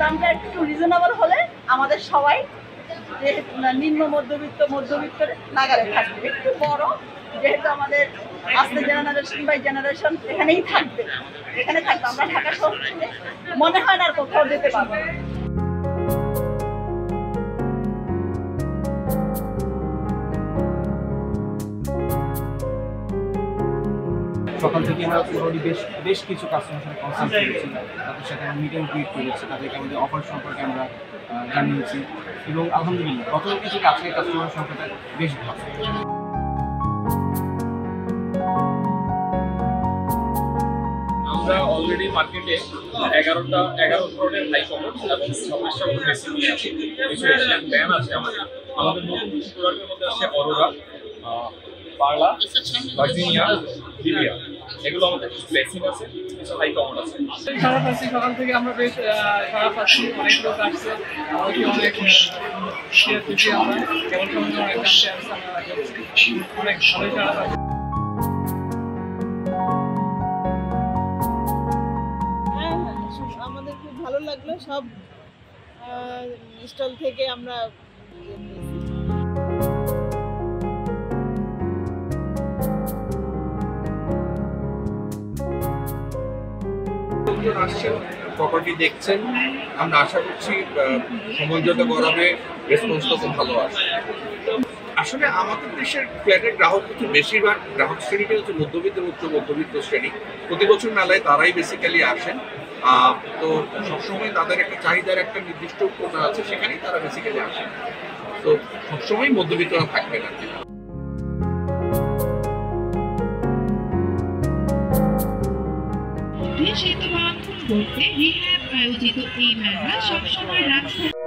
দামটা একটু রিজনেবল হলে আমাদের সবাই যেহেতু নিম্ন মধ্যবিত্ত, মধ্যবিত্তের নাগারে থাকবে। একটু বড়, যেহেতু আমাদের আজকে জেনারেশন বাই জেনারেশন এখানেই থাকবে। এখানে থাকবে, আমরা ঢাকা শহর মনে হয় না আর কোথাও যেতে পারব সকাল থেকে আমরা অলরেডি বেশ বেশ কিছু কাস্টমার সাথে কনসাল্ট করেছি। তাদের সাথে আমরা মিটিং ক্রিয়েট করেছি, তাদেরকে আমাদের অফার সম্পর্কে আমরা জানিয়েছি। এবং আলহামদুলিল্লাহ গত কিছু আজকে কাস্টমার সংখ্যাটা বেশ ভালো। অলরেডি মার্কেটে এগারোটা, এগারো ধরনের হাই এবং ছাব্বিশটা করে মেশিন নিয়ে কিছু এশিয়ান ব্যান আছে আমাদের। আমাদের নতুন প্রোডাক্টের মধ্যে আছে অরোরা পার্লা ভার্জিনিয়া লিবিয়া। এগুলো আমাদের আছে কিছু হাই কমন আছে। সারা পাচ্ছি সকাল থেকে আমরা বেশ সারা পাচ্ছি অনেক লোক আসছে। আমাকে অনেক শেয়ার দিচ্ছি আমরা কেবল সময় অনেক আসছে অনেক ভালোই সারা পাচ্ছি হ্যাঁ হ্যাঁ আমাদের খুব ভালো লাগল সব স্টল থেকে আমরা লোকজন আসছেন প্রপার্টি দেখছেন। আমরা আশা করছি আহ, সমঝোতা করাবে রেসপন্সটা খুব ভালো আসবে। আসলে আমাদের দেশের ফ্ল্যাটের গ্রাহক হচ্ছে বেশিরভাগ গ্রাহক শ্রেণীটা হচ্ছে মধ্যবিত্ত উচ্চ মধ্যবিত্ত শ্রেণি। প্রতি বছর মেলায় তারাই বেসিক্যালি আসেন। তো সবসময় তাদের একটা চাহিদার একটা নির্দিষ্ট কোটা আছে সেখানেই তারা বেসিক্যালি আসেন। তো সবসময় মধ্যবিত্তরা থাকবে না। দেশে করতে। রিহ্যাব আয়োজিত এই মেলা সবসময় রাস্তায়